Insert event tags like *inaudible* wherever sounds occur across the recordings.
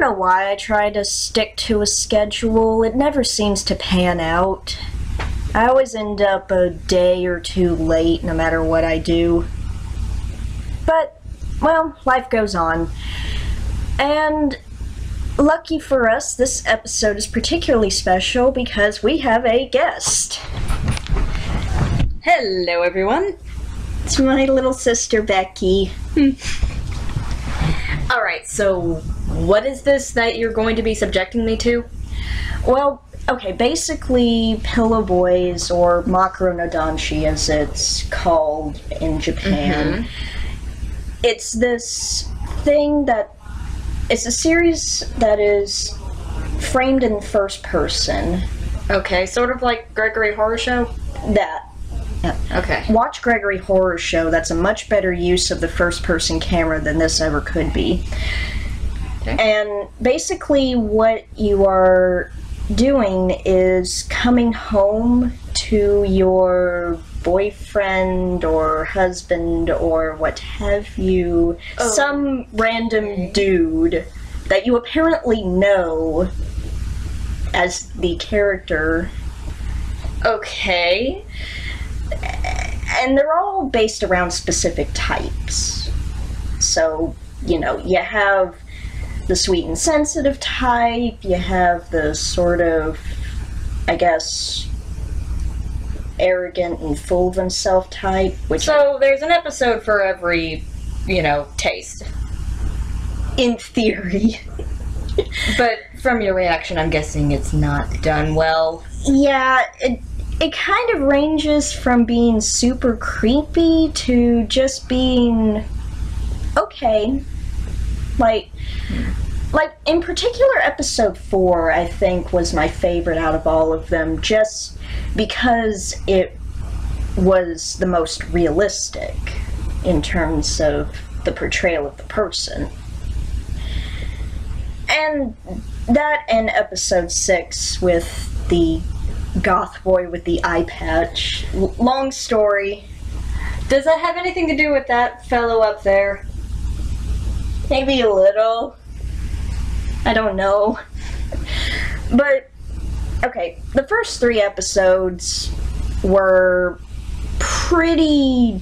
don't know why I try to stick to a schedule. It never seems to pan out. I always end up a day or two late no matter what I do. But, well, life goes on. And lucky for us, this episode is particularly special because we have a guest. Hello, everyone. It's my little sister Becky. Hmm. All right, so what is this that you're going to be subjecting me to? Well, okay, basically, Pillow Boys, or Makura no Danshi as it's called in Japan, mm-hmm. it's this thing that. It's a series that is framed in first person. Okay, sort of like Gregory Horror Show. That. Yeah. Okay. Watch Gregory Horror Show, that's a much better use of the first person camera than this ever could be. Okay. And basically, what you are doing is coming home to your boyfriend or husband or what have you, Oh. some random dude that you apparently know as the character Okay. and they're all based around specific types. So, you know, you have the sweet and sensitive type, you have the sort of, I guess, arrogant and full of himself type, which So there's an episode for every, you know, taste. in theory, But from your reaction, I'm guessing it's not done well. yeah, it, it kind of ranges from being super creepy to just being okay. Like, like in particular, episode four, I think was my favorite out of all of them, just because it was the most realistic in terms of the portrayal of the person. And that and episode six with the goth boy with the eye patch. Long story. Does that have anything to do with that fellow up there? Maybe a little. I don't know. But, okay, the first three episodes were pretty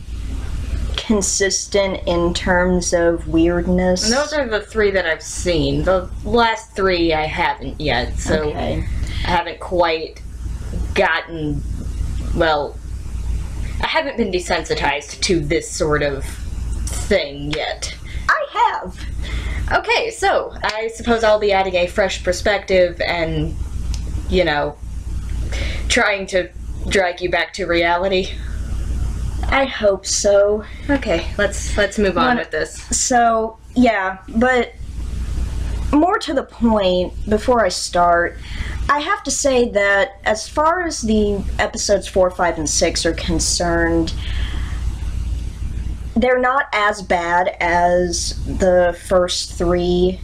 consistent in terms of weirdness. And those are the three that I've seen. The last three I haven't yet, so Okay. I haven't quite gotten, well, I haven't been desensitized to this sort of thing yet. I have. Okay, so I suppose I'll be adding a fresh perspective and, you know, trying to drag you back to reality. I hope so. Okay, let's let's move on with this. So, yeah, but more to the point, before I start, I have to say that as far as the episodes 4, 5, and 6 are concerned, they're not as bad as the first three.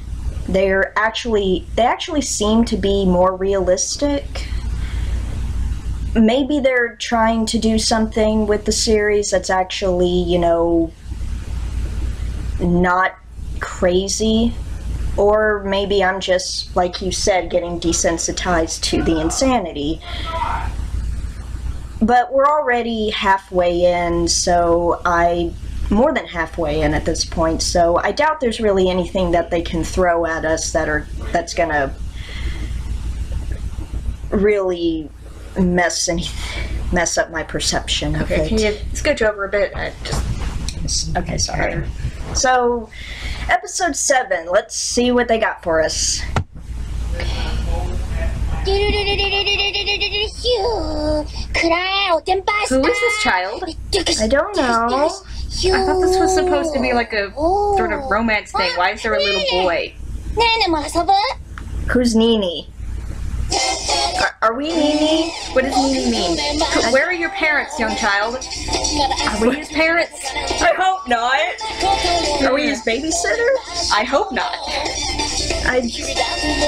They're actually, they actually seem to be more realistic. Maybe they're trying to do something with the series that's actually, you know, not crazy or maybe I'm just like you said getting desensitized to the insanity but we're already halfway in so I more than halfway in at this point so I doubt there's really anything that they can throw at us that are that's gonna really mess any mess up my perception of Okay, it can you scooch over a bit? I just Okay, sorry. So, episode seven. Let's see what they got for us. Who is this child? I don't know. I thought this was supposed to be like a oh. sort of romance thing. Why is there a little boy? Who's Nini? Are, are we Nini? What does Nini mean? Where are your parents, young child? Are we his parents? I hope not. Are we his babysitter? I hope not. I.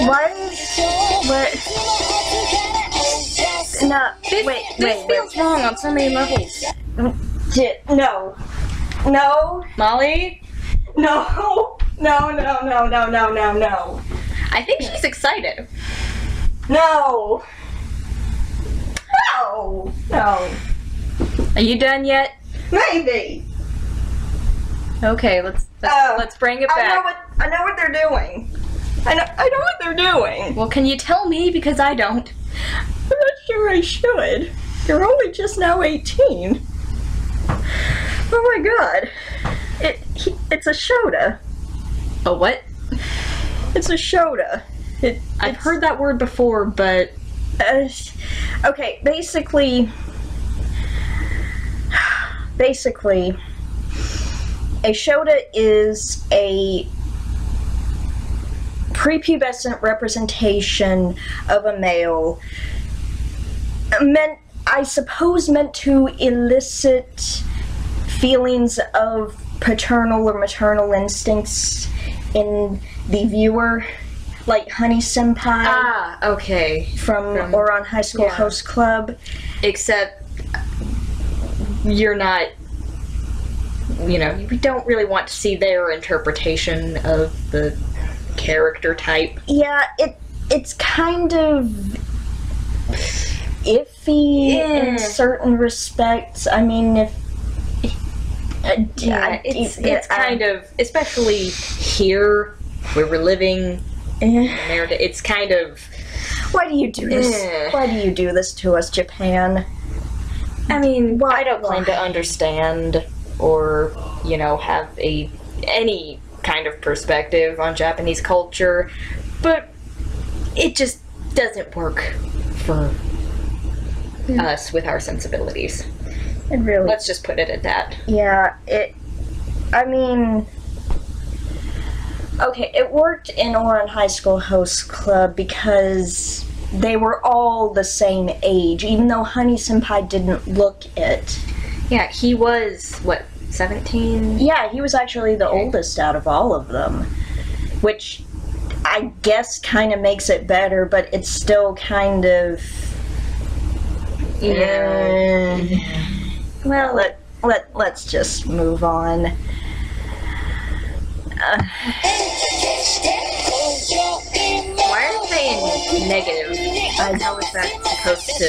Why? What? No. This, wait, this wait, feels wrong on so many levels. No. No. Molly? No. No, no, no, no, no, no, no. I think she's excited. No. No. No. Are you done yet? Maybe. Okay, let's let's, uh, let's bring it back. I know what I know what they're doing. I know I know what they're doing. Well, can you tell me because I don't. I'm not sure I should. You're only just now 18. Oh my god. It he, it's a Shota. A what? It's a Shota. It, I've heard that word before, but Uh, okay, basically, *sighs* basically, a Shota is a prepubescent representation of a male, meant, I suppose, meant to elicit feelings of paternal or maternal instincts in the viewer, like Honey Senpai ah, okay. from, From- Ouran High School yeah. Host Club. Except you're not. You know, we don't really want to see their interpretation of the character type. Yeah, it it's kind of iffy Yeah. in certain respects. I mean, if Yeah, it's it's uh, kind of especially here where we're living. Eh. America, it's kind of. Why do you do this? Eh. Why do you do this to us, Japan? I mean, Why- I don't claim to understand or you know have a any kind of perspective on Japanese culture, but it just doesn't work for hmm. us with our sensibilities. It really, Let's just put it at that. yeah. It. I mean. Okay, it worked in Ouran High School Host Club because they were all the same age, even though Honey Senpai didn't look it. Yeah, he was what seventeen. Yeah, he was actually the oldest out of all of them, which I guess kind of makes it better, but it's still kind of. Yeah. Eh. Well, let let let's just move on. Uh, Why are they in negative? I, How is that supposed to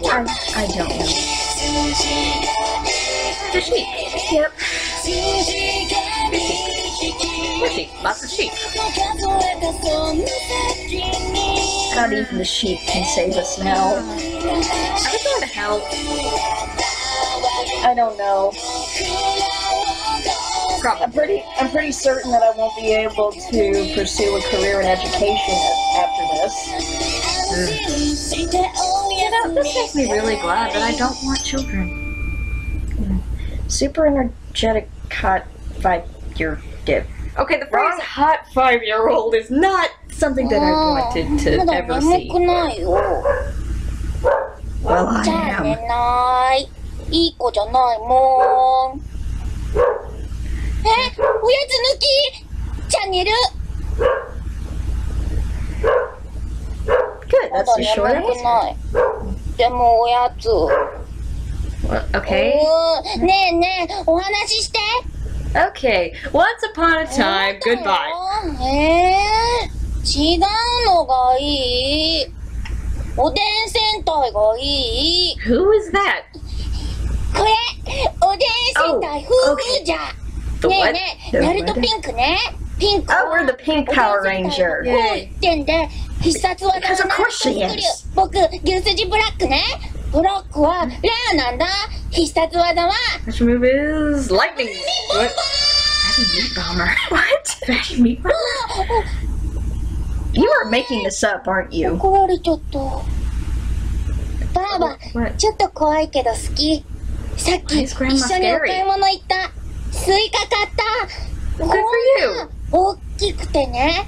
work? I don't know. The sheep. Yep. More sheep. Lots of sheep. Not even the sheep can save us now. I going to help. I don't know. I'm pretty, I'm pretty certain that I won't be able to pursue a career in education after this. Mm. You know, this makes me really glad that I don't want children. Mm. Super energetic, hot five-year dip. Okay, the phrase hot five-year-old is not something that I wanted to mm. ever see. Well, I am. ない。いい子じゃないもん。えおやつ抜きじゃあ寝る Good. ま That's だ the 眠 short く answer. でもおやつ。Okay. ねえねえ、お話しして。Okay. Once upon a time, goodbye. えー、違うのがいい。おでん戦隊がいい。Who is that? これ、おでん戦隊夫婦じゃ。 The ねえ what? ねえ、ナルトピンクね。ピンク Oh, we're the Pink Power Ranger. こう言ってんで、必殺技 Because は of ナル course ト she 作る is. 僕、牛すじブラックね。ブラックはレアなんだ。必殺技は、 Which move is lightning? What? Fatty meat bomber. *laughs* What? Fatty meat bomber? *gasps* You are making this up, aren't you? 怒られちゃった。ばあば、 What? ちょっと怖いけど好き。 さっき一緒にお?買い物行った。スイカ買った。Good for you. 大きくてね、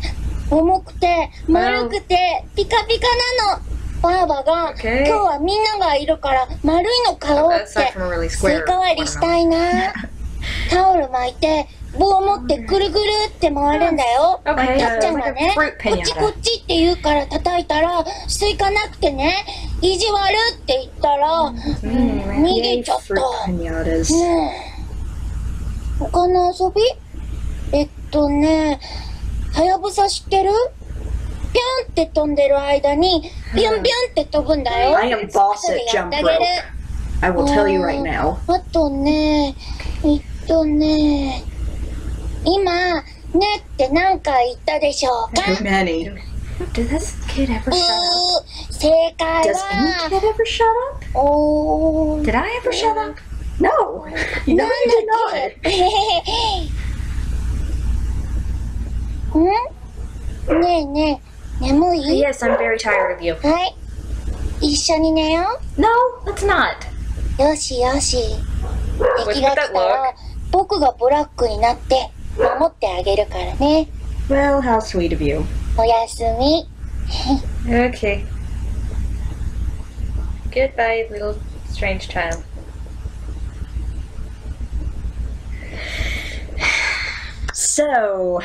重くて、丸くて、ピカピカなの。ばあばが.今日はみんながいるから丸いの買おうってスイカ割りしたいな。*laughs* タオル巻いて、棒持ってぐるぐるって回るんだよ。やっちゃんがね、こっちこ.っちって言うから叩いたら、スイカなくてね、意地悪って言ったら、逃げちゃった。ねえ。他の遊び？えっとね、はやぶさ知ってる？ピュンって飛んでる間に、ビュンビュンって飛ぶんだよ。I am boss at jump rope. I will tell you right now. あとね、えっとね、今、ねって何回言ったでしょうか Too many. Did this kid ever う shut ー up? 正解 Does any は、kid ever shut up? おー、Did I ever shut up? No. ん you だ did っ not. けんねえねえ、眠い Yes, I'm very tired of you. はい。一緒に寝よ No, let's not. う。よしよし。What's 敵 with が来 that たら look?、僕がブラックになって、守ってあげるからね。 Well, how sweet of you. おやすみ。 Okay. Goodbye, little strange child. So,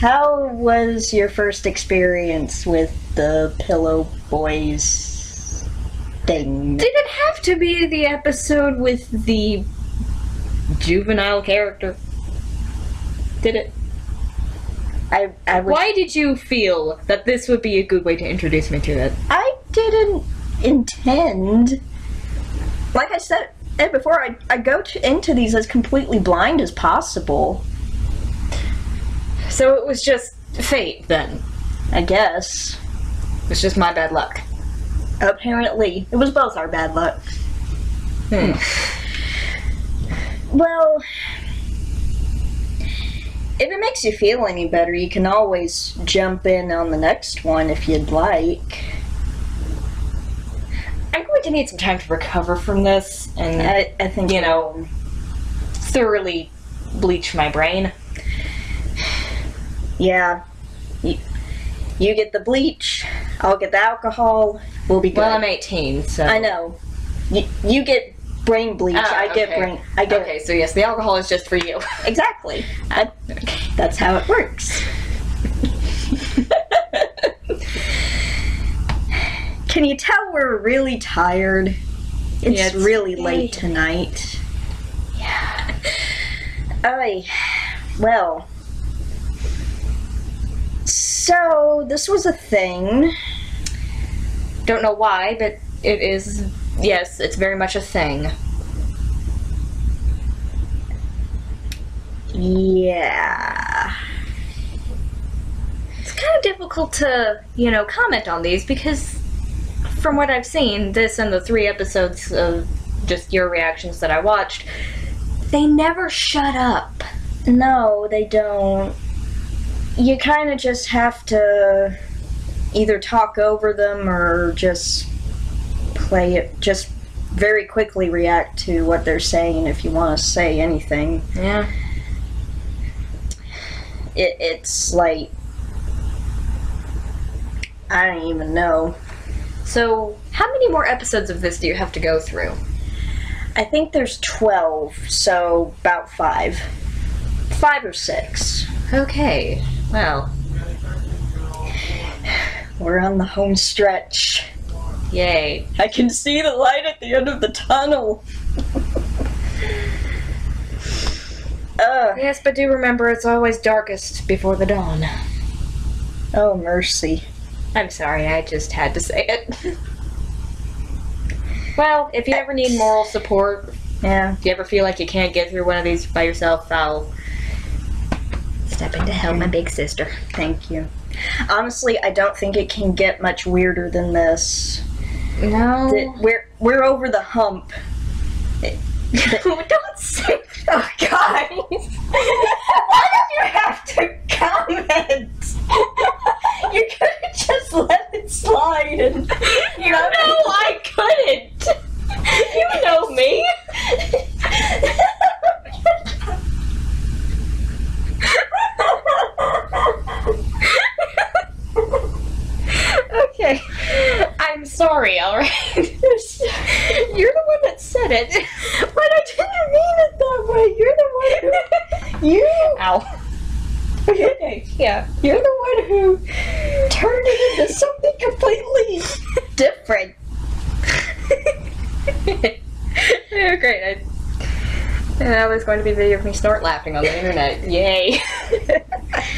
how was your first experience with the Pillow Boys thing? Did it have to be the episode with the juvenile character? Did it? I I was Why did you feel that this would be a good way to introduce me to it? I didn't intend. Like I said before, I, I go to, into these as completely blind as possible. So it was just fate then. I guess. It was just my bad luck. Apparently, it was both our bad luck. Hmm. Well, if it makes you feel any better, you can always jump in on the next one if you'd like. I'm going to need some time to recover from this and I, I think You know. thoroughly bleach my brain. Yeah. You, you get the bleach, I'll get the alcohol. We'll be good. Well, I'm 18, so I know. You, you get brain bleach. Ah, I get okay. brain. I get Okay, so yes, the alcohol is just for you. *laughs* exactly. I, that's how it works. *laughs* Can you tell we're really tired? It's, Yeah, it's really late. late tonight. Yeah. Ay, well. So this was a thing. Don't know why, but it is. Yes, it's very much a thing. Yeah. It's kind of difficult to, you know, comment on these because, from what I've seen, this and the three episodes of just your reactions that I watched, they never shut up. No, they don't. You kind of just have to either talk over them or just play it, just very quickly react to what they're saying if you want to say anything. Yeah. It, it's like. I don't even know. So, how many more episodes of this do you have to go through? I think there's 12, so about five. Five or six. Okay. Well, We're on the home stretch. Yay. I can see the light at the end of the tunnel. Ugh. Yes, but do remember it's always darkest before the dawn. Oh, mercy. I'm sorry, I just had to say it. *laughs* well, if you ever need moral support, Yeah. if you ever feel like you can't get through one of these by yourself, I'll step in to help my big sister. Thank you. Honestly, I don't think it can get much weirder than this. No. We're we're over the hump. *laughs* Don't say Oh, guys! *laughs* Why did you have to *laughs* comment? you could have just let it slide and You know I couldn't. You know me. okay. I'm sorry, alright? You're the one that said it. But I didn't mean it that way. You're the one who you Ow. okay. Yeah. You're the one who turned it into something completely different. *laughs* yeah, great. I, and that was going to be a video of me snort laughing on the internet. Yay. *laughs*